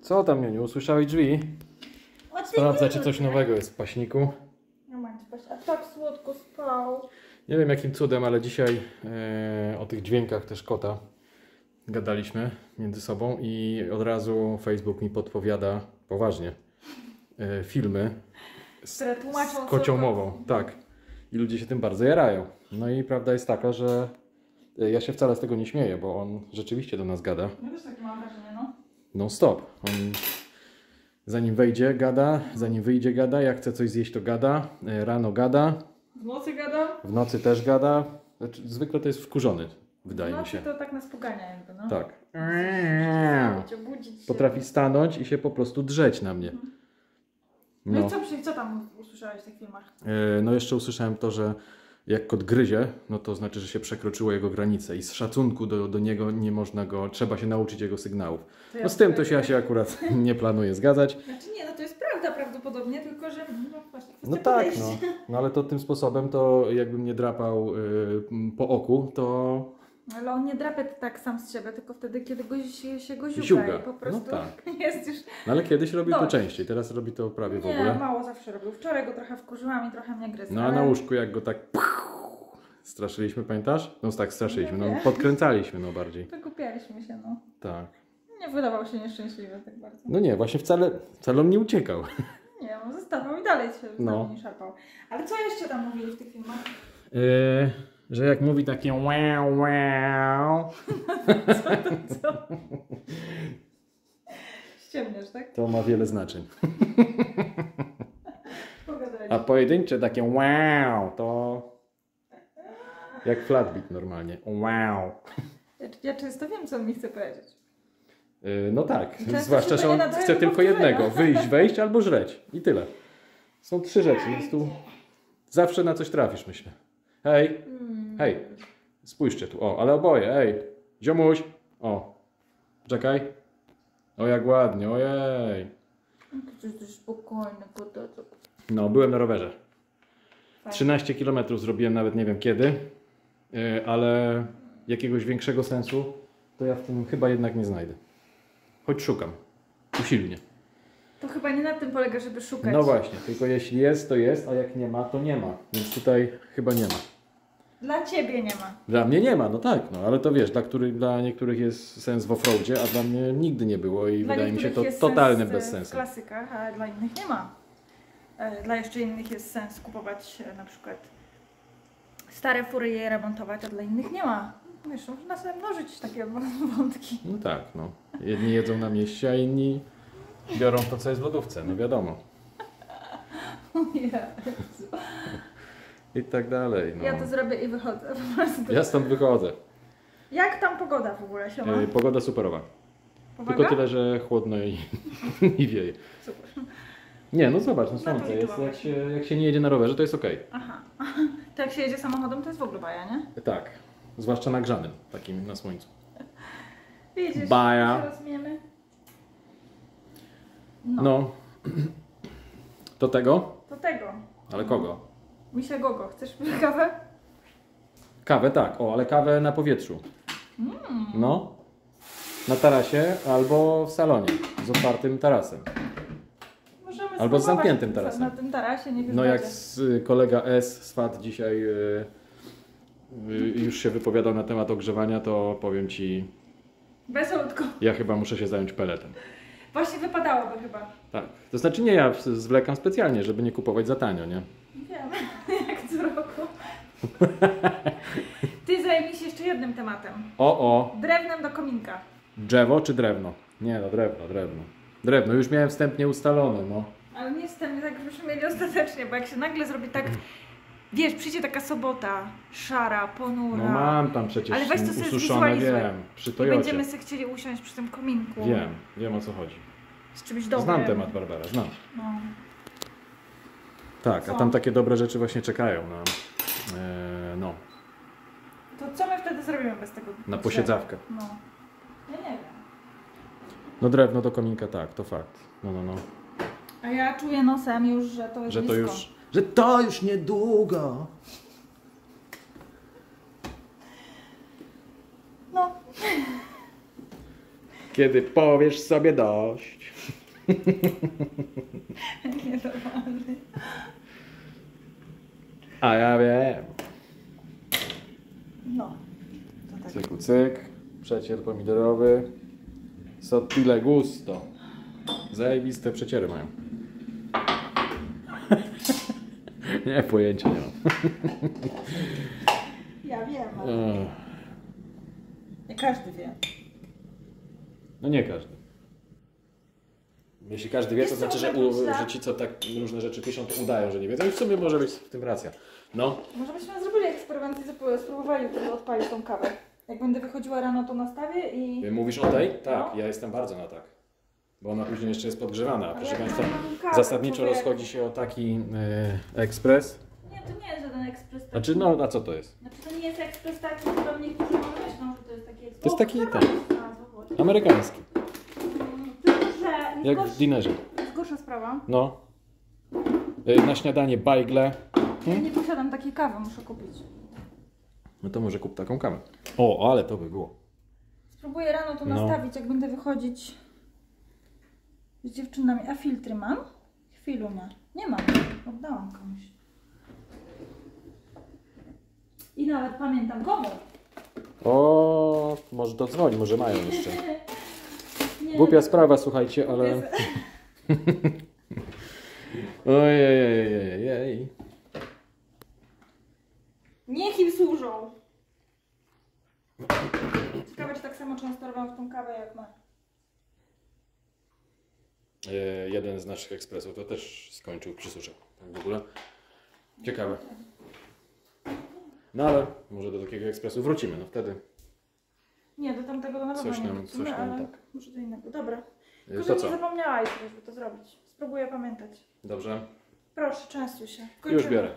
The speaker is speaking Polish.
Co tam, Mieniu? Usłyszałeś drzwi? Sprawdza, czy coś nowego jest w paśniku. No spać. A tak słodko spał. Nie wiem jakim cudem, ale dzisiaj e, o tych dźwiękach też kota gadaliśmy między sobą i od razu Facebook mi podpowiada poważnie e, filmy z, Które tłumaczą z kocią słowo. mową. Tak. I ludzie się tym bardzo jarają. No i prawda jest taka, że e, ja się wcale z tego nie śmieję, bo on rzeczywiście do nas gada. Ja też takie mam wrażenie, no. Non stop. On zanim wejdzie, gada, zanim wyjdzie, gada. Jak chce coś zjeść, to gada. E, Rano gada. W nocy gadam. W nocy też gada. Znaczy, zwykle to jest wkurzony, wydaje mi się. to tak nas pogania jakby, no. Tak. Potrafi stanąć i się po prostu drzeć na mnie. No, No, i co, przy- co tam usłyszałeś w tych filmach? E, no jeszcze usłyszałem to, że jak kot gryzie, no to znaczy, że się przekroczyło jego granice i z szacunku do, do niego nie można go, trzeba się nauczyć jego sygnałów. No z tym to się ja się akurat nie planuję zgadzać. Znaczy nie, no to jest prawda prawdopodobnie, tylko że no właśnie No tak, no. no ale to tym sposobem to jakbym nie drapał y, po oku, to Ale on nie drapie tak sam z siebie, tylko wtedy, kiedy go się, się go ziuga, Ziuga. i po No prostu tak. jest już... no, ale kiedyś robił to częściej, teraz robi to prawie w Nie, ogóle. mało zawsze robił. Wczoraj go trochę wkurzyłam i trochę mnie gryzł. No a ale... na łóżku jak go tak straszyliśmy, pamiętasz? No tak, straszyliśmy, no Nie. podkręcaliśmy no bardziej. Wykupialiśmy się, no. Tak. Nie wydawał się nieszczęśliwy tak bardzo. No nie, właśnie wcale, wcale on nie uciekał. Nie, on zostawał i dalej się No. no. nie szarpał. Ale co jeszcze tam mówili w tych filmach? Yy, że jak mówi takie wow, wow, Co? Ściemniesz, tak? to ma wiele znaczeń. A pojedyncze takie wow, to jak flatbeat normalnie. Wow. Ja, często wiem, co on mi chce powiedzieć. Yy, no tak, Często zwłaszcza, że to on chce tylko jednego, wyjść, wejść albo żreć. I tyle. Są trzy rzeczy, więc tu zawsze na coś trafisz, myślę. Hej, Hmm. Hej, spójrzcie tu, o, ale oboje, hej, ziomuś, o, czekaj. O, jak ładnie, ojej. Jesteś dość spokojny, kotaczek. No, byłem na rowerze. Fajnie. 13 km zrobiłem nawet nie wiem kiedy, yy, ale jakiegoś większego sensu to ja w tym chyba jednak nie znajdę. Choć szukam. Usilnie. To chyba nie na tym polega, żeby szukać. No właśnie, tylko jeśli jest, to jest, a jak nie ma, to nie ma. Więc tutaj chyba nie ma. Dla ciebie nie ma. Dla mnie nie ma, no tak, no ale to wiesz, dla, który, dla niektórych jest sens w offroadzie, a dla mnie nigdy nie było i Dla wydaje mi się to jest totalny sens, e, bez W klasykach, a dla innych nie ma. E, Dla jeszcze innych jest sens kupować e, na przykład stare fury i je remontować, a dla innych nie ma. Wiesz, można sobie mnożyć takie wątki. No tak, no. Jedni jedzą na mieście, a inni biorą to, co jest w lodówce, no wiadomo. Jezu. I tak dalej, no. Ja to zrobię i wychodzę po prostu. Ja stąd wychodzę. Jak tam pogoda w ogóle się ma? E, Pogoda superowa. Tylko tyle, że chłodno i, i wieje. Super. Nie, no zobacz, no słońce jest, jak się, jak się nie jedzie na rowerze, to jest okej. Aha. To jak się jedzie samochodem, to jest w ogóle baja, nie? Tak. Zwłaszcza nagrzanym, takim na słońcu. Widzisz, Baja. się rozumiemy? No. No. Do tego? Do tego. Ale kogo? Misia Gogo, chcesz kawę? Kawę tak, o, ale kawę na powietrzu. Mm. No. Na tarasie albo w salonie z otwartym tarasem. Możemy Albo z zamkniętym tarasem. Na tym tarasie, nie wiem. No jak z, y, kolega S z FAT dzisiaj y, y, już się wypowiadał na temat ogrzewania, to powiem Ci, Wesołutko. ja chyba muszę się zająć peletem. Właśnie wypadałoby chyba. Tak. To znaczy nie, ja zwlekam specjalnie, żeby nie kupować za tanio, nie? Wiem, jak co roku. Ty zajmij się jeszcze jednym tematem. O, o, Drewnem do kominka. drzewo czy drewno? Nie no, drewno, drewno. Drewno, już miałem wstępnie ustalone, no. Ale nie jestem tak, żebyśmy mieli ostatecznie, bo jak się nagle zrobi tak... Wiesz, przyjdzie taka sobota, szara, ponura. No mam tam przecież Ale weź to sobie ususzone, wiem, przy I będziemy sobie chcieli usiąść przy tym kominku. Wiem, wiem o co chodzi. Z czymś dobrym. Znam temat Barbara, znam. No. Tak, a Co? tam takie dobre rzeczy właśnie czekają na, e, no, To co my wtedy zrobimy bez tego na posiedzawkę. No. Ja nie wiem. No drewno do kominka, tak, to fakt. No, no, no. A ja czuję nosem już, że to jest Że to blisko. już, że to już niedługo. No. Kiedy powiesz sobie dość. A ja wiem. No. Tak. Cyku cyk. Przecier pomidorowy. Sottile gusto. Zajebiste przeciery mają. nie, pojęcia nie mam. Ja wiem, ale Ech, nie każdy wie. No nie każdy. Jeśli każdy wie, to Wiesz co, znaczy, że, u, że ci co tak różne rzeczy piszą, to udają, że nie wiedzą i w sumie może być w tym racja. No, Może byśmy zrobili eksperyment i spróbowali wtedy odpalić tą kawę. Jak będę wychodziła rano, to nastawię i... mówisz o tej? Tak, No. ja jestem bardzo na tak. Bo ona później jeszcze jest podgrzewana. Proszę Państwa, zasadniczo rozchodzi się o taki e, ekspres. Nie, to nie jest żaden ekspres taki. Znaczy, no, a co to jest? Znaczy to nie jest ekspres taki, to niektórzy myślą, że to jest taki ekspres. To jest taki zobacz. Amerykański. Tylko, że jest, Jak w dinerze. jest gorsza sprawa. No. E, Na śniadanie bajgle. Ja nie posiadam takiej kawy, muszę kupić. No to może kup taką kawę. O, ale to by było. Spróbuję rano to No. nastawić, jak będę wychodzić z dziewczynami. A filtry mam? Chwilunia. Nie mam. Oddałam komuś. I nawet pamiętam komu. O, może to dzwoni, może mają jeszcze. Nie, Głupia sprawa, słuchajcie, ale... Ojej. Niech im służą. Ciekawe, czy tak samo często robią w tą kawę jak my. E, Jeden z naszych ekspresów to też skończył przy suszy. Tak w ogóle. Ciekawe. No ale może do takiego ekspresu wrócimy, no wtedy. Nie, do tamtego na pewno Coś nie nam- wrócimy, coś nam ale tak. może do innego. Dobra. Tylko, To że nie co? zapomniałaś, żeby to zrobić. Spróbuję pamiętać. Dobrze? Proszę, częstuj się. Już Kończymy. biorę.